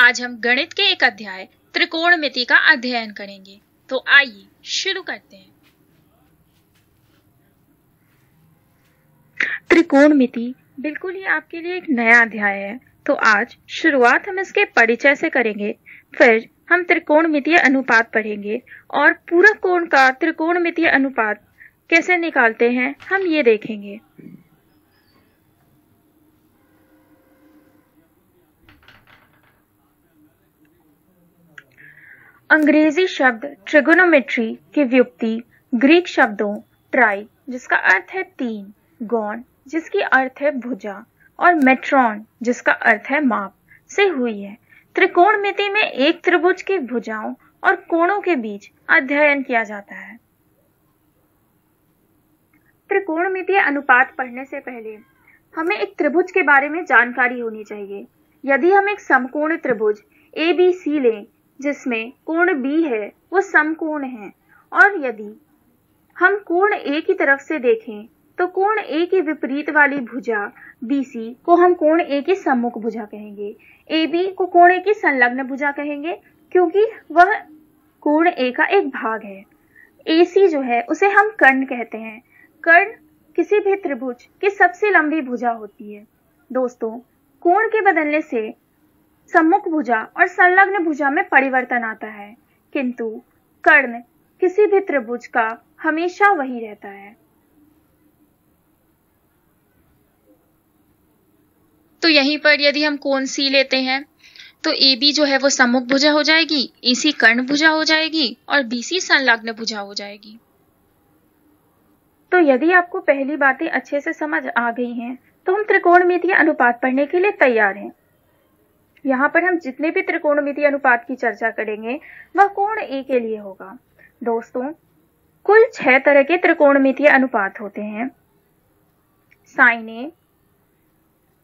आज हम गणित के एक अध्याय त्रिकोणमिति का अध्ययन करेंगे। तो आइए, शुरू करते हैं। त्रिकोणमिति बिल्कुल ही आपके लिए एक नया अध्याय है। तो आज शुरुआत हम इसके परिचय से करेंगे, फिर हम त्रिकोणमितीय अनुपात पढ़ेंगे और पूरा कोण का त्रिकोणमितीय अनुपात कैसे निकालते हैं, हम ये देखेंगे। अंग्रेज़ी शब्द ट्रिगोनोमेट्री की व्युक्ति ग्रीक शब्दों ट्राई जिसका अर्थ है तीन गौन जिसकी अर्थ है भुजा, और मेट्रॉन जिसका अर्थ है माप, से हुई है। त्रिकोणमिति में एक त्रिभुज की भुजाओं और कोणों के बीच अध्ययन किया जाता है। त्रिकोणमितीय अनुपात पढ़ने से पहले हमें एक त्रिभुज के बारे में जानकारी होनी चाहिए। यदि हम एक समकोण त्रिभुज ए बी सी लें जिसमें कोण बी है, वो समकोण है। और यदि हम कोण ए की तरफ़ से देखें तो कोण ए की विपरीत वाली भुजा BC को हम कोण ए की सम्मुख भुजा कहेंगे। AB को कोण ए की संलग्न भुजा कहेंगे, क्योंकि वह कोण ए का एक भाग है। AC जो है, उसे हम कर्ण कहते हैं। कर्ण किसी भी त्रिभुज की सबसे लंबी भुजा होती है। दोस्तों, कोण के बदलने से सम्मुख भुजा और संलग्न भुजा में परिवर्तन आता है। किंतु कर्ण किसी भी त्रिभुज का हमेशा वही रहता है। तो यहीं पर यदि हम कोण सी लेते हैं तो ए बी जो है वो सम्मुख भुजा हो जाएगी ए सी कर्ण भुजा हो जाएगी और बी सी संलग्न भुजा हो जाएगी। तो यदि आपको पहली बातें अच्छे से समझ आ गई हैं तो हम त्रिकोणमितीय अनुपात पढ़ने के लिए तैयार हैं। यहाँ पर हम जितने भी त्रिकोणमिति अनुपात की चर्चा करेंगे, वह कोण ए के लिए होगा। दोस्तों, कुल छह तरह के त्रिकोणमितीय अनुपात होते हैं। साइन ए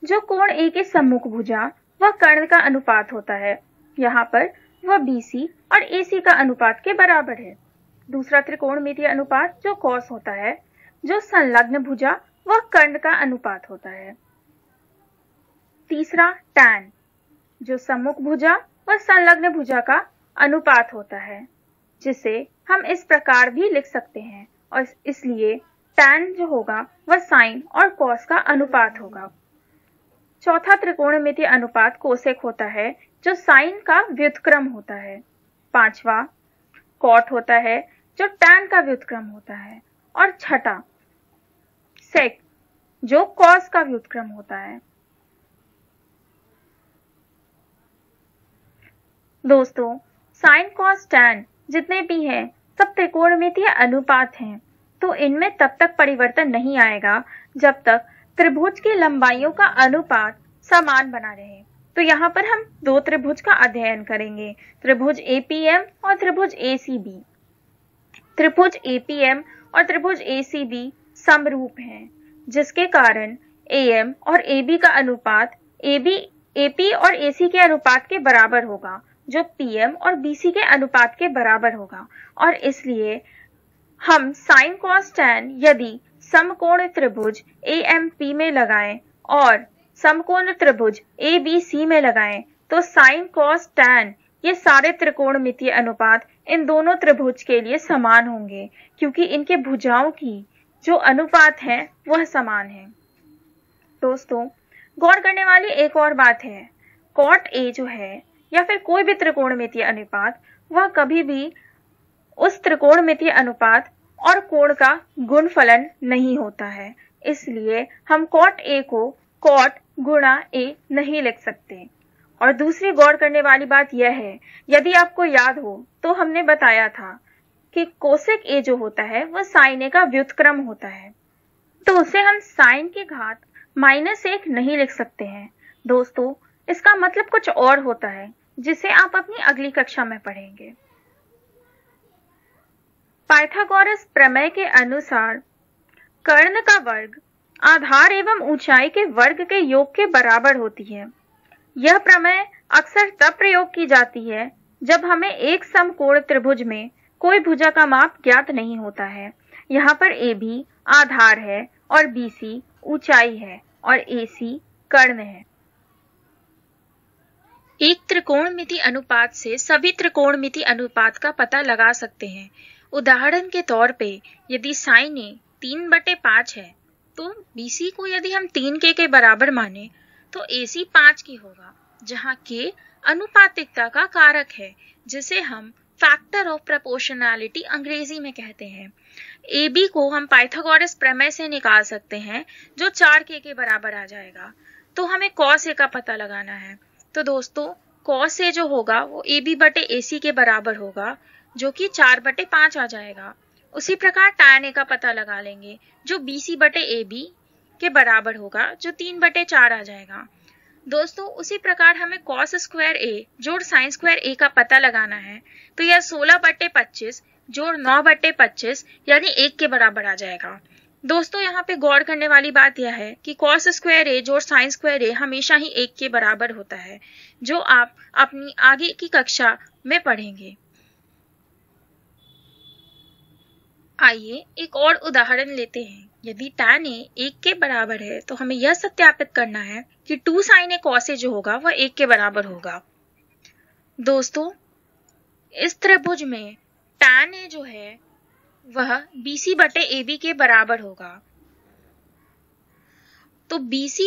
जो कोण ए के सम्मुख भुजा, वह कर्ण का अनुपात होता है। यहाँ पर वह बीसी और एसी का अनुपात के बराबर है। दूसरा त्रिकोणमितीय अनुपात जो कॉस होता है, जो संलग्न भुजा, वह कर्ण का अनुपात होता है। तीसरा टैन जो सम्मुख भुजा व संलग्न भुजा का अनुपात होता है, जिसे हम इस प्रकार भी लिख सकते हैं। और इसलिए टैन जो होगा वह साइन और कॉस का अनुपात होगा। चौथा त्रिकोणमितीय अनुपात कोसेक होता है, जो साइन का व्युतक्रम होता है। पांचवा कॉट होता है, जो टैन का व्युतक्रम होता है। और छठा सेक जो कॉस का व्युतक्रम होता है। दोस्तों, साइन कॉस टैन जितने भी हैं, सब त्रिकोणमितीय अनुपात हैं। तो इनमें तब तक परिवर्तन नहीं आएगा जब तक त्रिभुज की लंबाइयों का अनुपात समान बना रहे। तो यहाँ पर हम दो त्रिभुज का अध्ययन करेंगे, त्रिभुज एपीएम और त्रिभुज एसीबी त्रिभुज एपीएम और त्रिभुज एसीबी समरूप हैं, जिसके कारण एएम और एबी का अनुपात एबी एपी और एसी के अनुपात के बराबर होगा। जो पीएम और बीसी के अनुपात के बराबर होगा। और इसलिए हम साइन कॉस टैन यदि समकोण त्रिभुज ए एम पी में लगाएँ और समकोण त्रिभुज ए बी सी में लगाएँ तो साइन कॉस टैन ये सारे त्रिकोणमितीय अनुपात इन दोनों त्रिभुज के लिए समान होंगे, क्योंकि इनके भुजाओं की जो अनुपात है वह समान है। दोस्तों, गौर करने वाली एक और बात है। कॉट ए जो है या फिर कोई भी त्रिकोणमितीय अनुपात, वह कभी भी उस त्रिकोणमितीय अनुपात और कोण का गुणफलन नहीं होता है। इसलिए हम कॉट ए को कॉट गुणा ए नहीं लिख सकते। और दूसरी गौर करने वाली बात यह है, यदि आपको याद हो तो हमने बताया था कि कोसेक ए जो होता है, वह साइन ए का व्युतक्रम होता है। तो उसे हम साइन की घात माइनस एक नहीं लिख सकते हैं। दोस्तों, इसका मतलब कुछ और होता है। जिसे आप अपनी अगली कक्षा में पढ़ेंगे। पाइथागोरस प्रमेय के अनुसार, कर्ण का वर्ग आधार एवं ऊंचाई के वर्ग के योग के बराबर होती है। यह प्रमेय अक्सर तब प्रयोग की जाती है, जब हमें एक समकोण त्रिभुज में कोई भुजा का माप ज्ञात नहीं होता है। यहाँ पर ए भी आधार है और बी सी ऊंचाई है और ए सी कर्ण है। एक त्रिकोणमिति अनुपात से सभी त्रिकोणमिति अनुपात का पता लगा सकते हैं। उदाहरण के तौर पे यदि साइन ए तीन बटे पाँच है तो बीसी को यदि हम तीन के के बराबर माने तो एसी पाँच की होगा, जहाँ के अनुपातिकता का कारक है, जिसे हम फैक्टर ऑफ़ प्रपोर्शनैलिटी अंग्रेज़ी में कहते हैं। ए बी को हम पाइथागोरस प्रमेय से निकाल सकते हैं, जो चार के के बराबर आ जाएगा। तो हमें कॉस ए का पता लगाना है। तो दोस्तों कॉस ए जो होगा, वो ए बी बटे ए सी के बराबर होगा, जो कि चार बटे पाँच आ जाएगा। उसी प्रकार टैन ए का पता लगा लेंगे, जो बी सी बटे ए बी के बराबर होगा, जो तीन बटे चार आ जाएगा। दोस्तों, उसी प्रकार हमें कॉस स्क्वायर ए जोड़ साइन स्क्वायर ए का पता लगाना है तो यह सोलह बटे पच्चीस जोड़ नौ बटे पच्चीस, यानी एक के बराबर आ जाएगा। दोस्तों, यहाँ पे गौर करने वाली बात यह है कि कॉस स्क्वायर ए जोड़ साइन स्क्वायर ए हमेशा ही एक के बराबर होता है, जो आप अपनी आगे की कक्षा में पढ़ेंगे। आइए एक और उदाहरण लेते हैं। यदि tan ए एक के बराबर है तो हमें यह सत्यापित करना है कि two sine A cos A जो होगा, वह एक के बराबर होगा। दोस्तों, इस त्रिभुज में tan ए जो है वह BC बटे AB के बराबर होगा। तो BC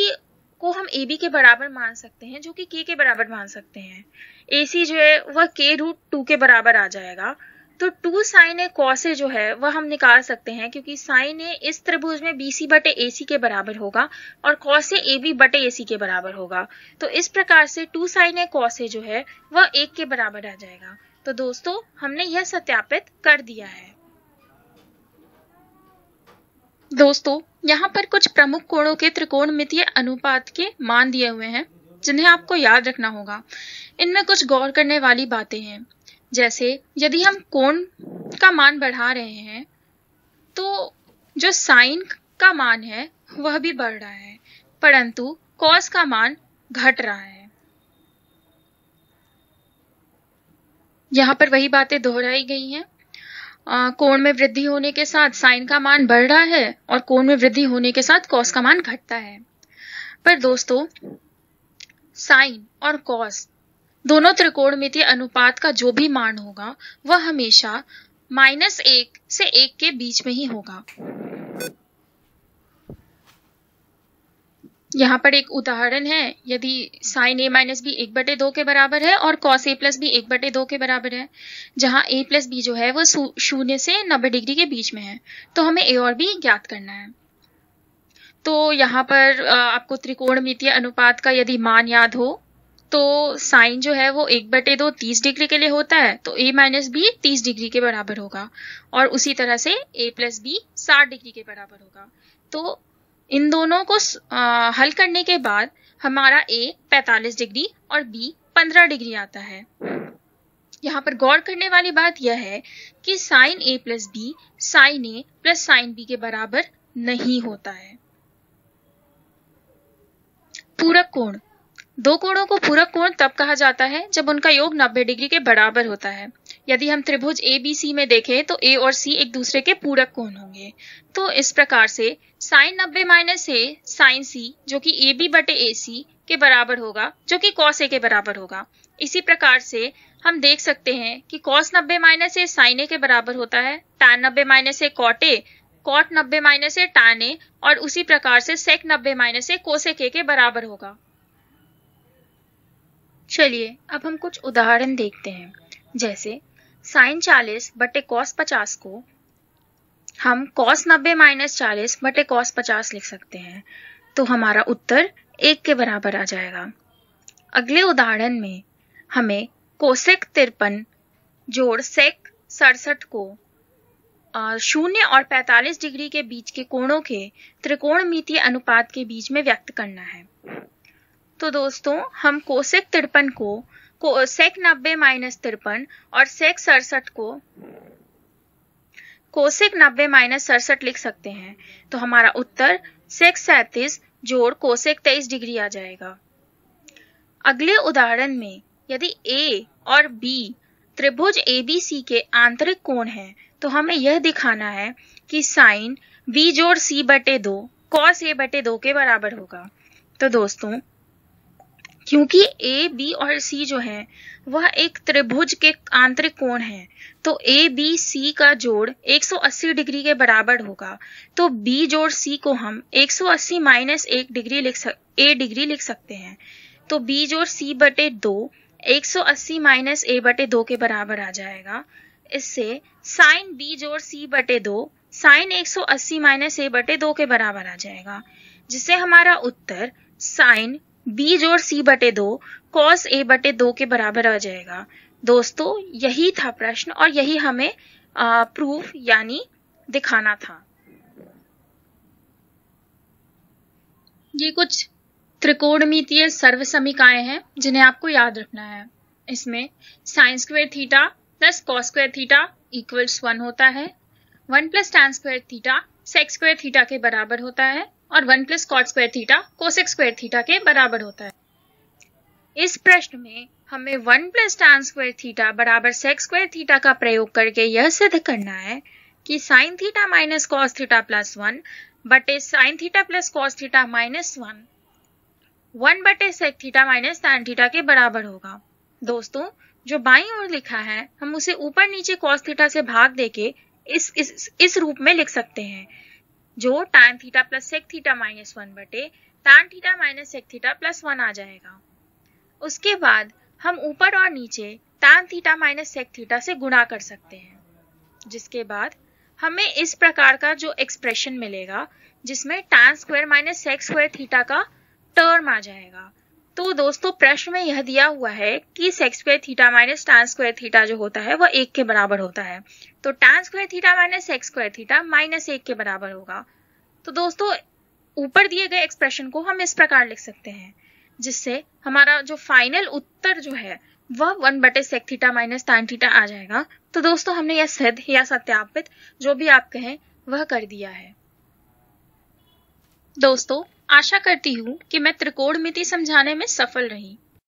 को हम AB के बराबर मान सकते हैं, जो कि K के बराबर मान सकते हैं। AC जो है, वह K रूट टू के बराबर आ जाएगा। तो two sine A cos A जो है, वह हम निकाल सकते हैं, क्योंकि साइन ए इस त्रिभुज में बीसी बटे एसी के बराबर होगा और कॉस ए ए बी बटे एसी के बराबर होगा। तो इस प्रकार से two sine A cos A जो है, वह एक के बराबर आ जाएगा। तो दोस्तों, हमने यह सत्यापित कर दिया है। दोस्तों, यहाँ पर कुछ प्रमुख कोणों के त्रिकोणमितीय अनुपात के मान दिए हुए हैं, जिन्हें आपको याद रखना होगा। इनमें कुछ गौर करने वाली बातें हैं। जैसे, यदि हम कोण का मान बढ़ा रहे हैं तो जो साइन का मान है, वह भी बढ़ रहा है, परंतु कॉस का मान घट रहा है। यहाँ पर वही बातें दोहराई गई हैं। कोण में वृद्धि होने के साथ साइन का मान बढ़ रहा है और कोण में वृद्धि होने के साथ कॉस का मान घटता है। पर दोस्तों, साइन और कॉस दोनों त्रिकोणमितीय अनुपात का जो भी मान होगा, वह हमेशा माइनस एक से एक के बीच में ही होगा। यहाँ पर एक उदाहरण है, यदि साइन ए माइनस बी एक बटे दो के बराबर है और कॉस ए प्लस बी एक बटे दो के बराबर है, जहाँ ए प्लस बी जो है वो शून्य से नब्बे डिग्री के बीच में है तो हमें ए और बी ज्ञात करना है। तो यहाँ पर आपको त्रिकोणमितीय अनुपात का यदि मान याद हो तो साइन जो है वो एक बटे दो तीस डिग्री के लिए होता है तो ए माइनस बी तीस डिग्री के बराबर होगा, और उसी तरह से ए प्लस बी साठ डिग्री के बराबर होगा। तो इन दोनों को हल करने के बाद हमारा ए पैतालीस डिग्री और बी पंद्रह डिग्री आता है। यहाँ पर गौर करने वाली बात यह है कि sine A plus B sine A plus sine B के बराबर नहीं होता है। पूरक कोण। दो कोणों को पूरक कोण तब कहा जाता है जब उनका योग 90 डिग्री के बराबर होता है। यदि हम त्रिभुज ए बी सी में देखें तो ए और सी एक दूसरे के पूरक कोण होंगे? तो इस प्रकार से साइन नब्बे माइनस ए साइन सी जो कि ए बी बटे ए सी के बराबर होगा, जो कि कॉस ए के बराबर होगा। इसी प्रकार से हम देख सकते हैं कि कॉस नब्बे माइनस ए साइन ए के बराबर होता है टैन नब्बे minus A cot A cot नब्बे माइनस ए टैन ए और उसी प्रकार से सेक नब्बे माइनस ए कोसेक ए के बराबर होगा। चलिए, अब हम कुछ उदाहरण देखते हैं। जैसे साइन चालीस बटे कॉस पचास को हम कॉस नब्बे माइनस चालीस बटे कॉस पचास लिख सकते हैं। तो हमारा उत्तर एक के बराबर आ जाएगा। अगले उदाहरण में हमें कोसेक तिरपन जोड़ सेक सड़सठ को शून्य और 45 डिग्री के बीच के कोणों के त्रिकोणमितीय अनुपात के बीच में व्यक्त करना है। तो दोस्तों हम कोसेक तिरपन को, को सेक नब्बे माइनस तिरपन और सेक सड़सठ को कोसेक नब्बे माइनस सड़सठ लिख सकते हैं। तो हमारा उत्तर सेक सैतीस जोड़ कोसेक तेईस डिग्री आ जाएगा। अगले उदाहरण में यदि ए और बी त्रिभुज एबीसी के आंतरिक कोण हैं तो हमें यह दिखाना है कि साइन बी जोड़ सी बटे दो कॉस ए बटे दो के बराबर होगा। तो दोस्तों क्योंकि ए बी और सी जो है, वह एक त्रिभुज के आंतरिक कोण है। तो ए बी सी का जोड़ 180 डिग्री के बराबर होगा। तो बी जोड़ सी को हम 180 माइनस एक डिग्री लिख सक ए डिग्री लिख सकते हैं। तो बी जोड़ सी बटे दो 180 माइनस ए बटे दो के बराबर आ जाएगा। इससे साइन बी जोड़ सी बटे दो साइन 180 माइनस ए बटे दो के बराबर आ जाएगा। जिससे हमारा उत्तर साइन बी जोड़ सी बटे दो, कॉस ए बटे दो के बराबर आ जाएगा। दोस्तों, यही था प्रश्न और यही हमें प्रूफ यानी दिखाना था। ये कुछ त्रिकोणमितीय सर्व समीकाएँ हैं, जिन्हें आपको याद रखना है। इसमें sine square theta plus cos square theta equals one होता है। One plus tan square theta sec square theta के बराबर होता है। और one plus cot square theta cosec square theta के बराबर होता है। इस प्रश्न में हमें one plus tan square theta बराबर सेक्स स्क्वायर थीटा का प्रयोग करके यह सिद्ध करना है कि sine theta minus cos theta plus one बटे sine theta plus cos theta minus one one बटे sec theta minus tan theta के बराबर होगा। दोस्तों, जो बाई ओर लिखा है, हम उसे ऊपर नीचे कॉस थीटा से भाग देके इस इस इस रूप में लिख सकते हैं। जो tan theta plus sec theta minus one बटे tan theta minus sec theta plus one आ जाएगा। उसके बाद हम ऊपर और नीचे tan theta minus sec theta से गुणा कर सकते हैं, जिसके बाद हमें इस प्रकार का जो एक्सप्रेशन मिलेगा, जिसमें tan square minus sec square theta का टर्म आ जाएगा। तो दोस्तों, प्रश्न में यह दिया हुआ है कि sec square theta minus tan square theta जो होता है, वह एक के बराबर होता है। तो tan square theta minus sec square theta minus एक के बराबर होगा। तो दोस्तों, ऊपर दिए गए एक्सप्रेशन को हम इस प्रकार लिख सकते हैं, जिससे हमारा जो फाइनल उत्तर जो है, वह वन बटे sec theta minus tan theta आ जाएगा। तो दोस्तों, हमने यह सिद्ध या सत्यापित जो भी आप कहें, वह कर दिया है। दोस्तों आशा करती हूँ कि मैं त्रिकोणमिति समझाने में सफल रही।